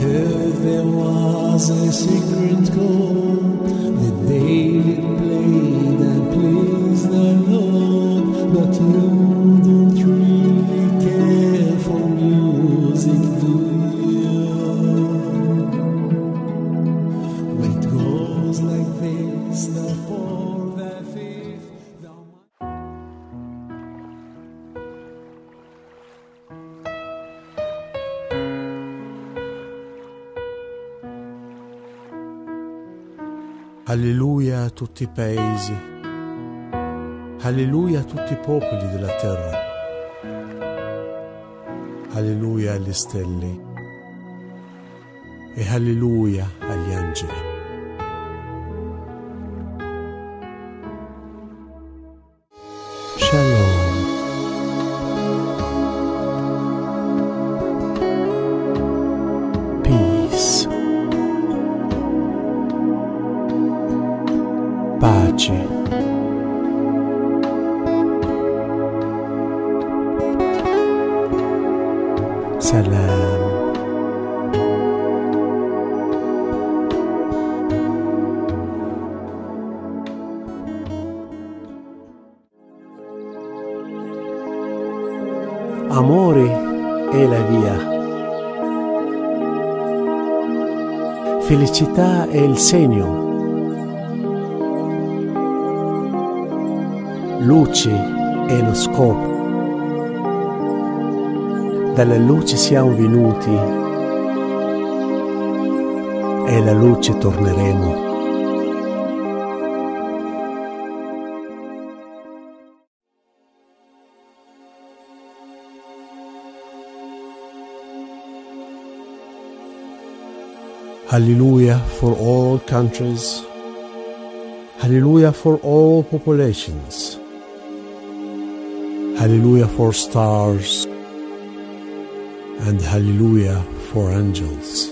If there was a secret goal. Alleluia a tutti i paesi, alleluia a tutti i popoli della terra, alleluia alle stelle e alleluia agli angeli. Shalom. Pace. Salam. Amore è la via. Felicità è il segno. Luce è lo scopo. Dalla luce siamo venuti e alla luce torneremo. Hallelujah for all countries. Hallelujah for all populations. Hallelujah for stars. And hallelujah for angels.